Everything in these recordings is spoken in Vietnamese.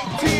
18.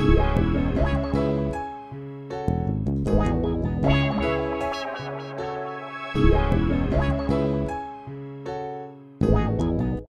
Wow.